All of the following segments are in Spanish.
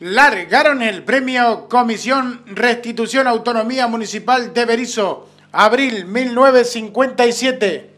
largaron el premio Comisión Restitución Autonomía Municipal de Berizo, abril 1957.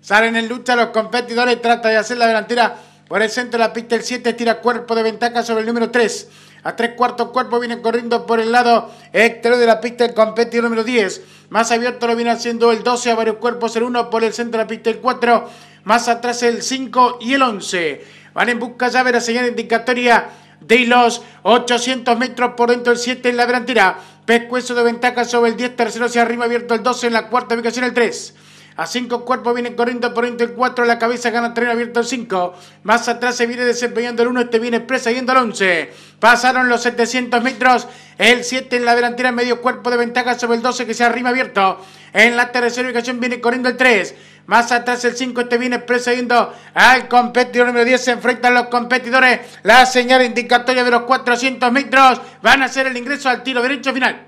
Salen en lucha los competidores, trata de hacer la delantera por el centro de la pista. El 7 tira cuerpo de ventaja sobre el número 3. A tres cuartos cuerpo viene corriendo por el lado exterior de la pista el competidor número 10. Más abierto lo viene haciendo el 12 a varios cuerpos, el 1 por el centro de la pista el 4. Más atrás el 5 y el 11. Van en busca ya de la señal indicatoria de los 800 metros por dentro el 7 en la delantera. Pescuezo de ventaja sobre el 10, tercero hacia arriba abierto el 12 en la cuarta ubicación el 3. A cinco cuerpos viene corriendo por el 4, la cabeza gana tren abierto el 5. Más atrás se viene desempeñando el 1, este viene expresa yendo al 11. Pasaron los 700 metros, el 7 en la delantera, medio cuerpo de ventaja sobre el 12 que se arriba abierto. En la tercera ubicación viene corriendo el 3. Más atrás el 5, este viene expresa yendo al competidor número 10. Se enfrentan los competidores. La señal indicatoria de los 400 metros. Van a hacer el ingreso al tiro derecho final.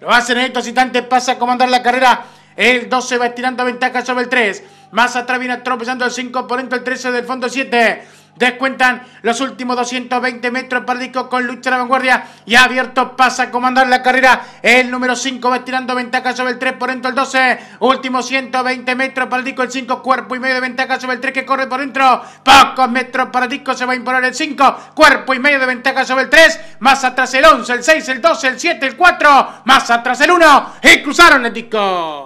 Lo hacen en estos instantes. Pasa a comandar la carrera el 12 va estirando ventaja sobre el 3. Más atrás viene tropezando el 5 por dentro el 13 del fondo 7. Descuentan los últimos 220 metros para disco con lucha a la vanguardia. Y abierto pasa a comandar la carrera. El número 5 va tirando ventaja sobre el 3 por dentro el 12. Último 120 metros para disco el 5. Cuerpo y medio de ventaja sobre el 3 que corre por dentro. Pocos metros para disco se va a imponer el 5. Cuerpo y medio de ventaja sobre el 3. Más atrás el 11, el 6, el 12, el 7, el 4. Más atrás el 1. Y cruzaron el disco.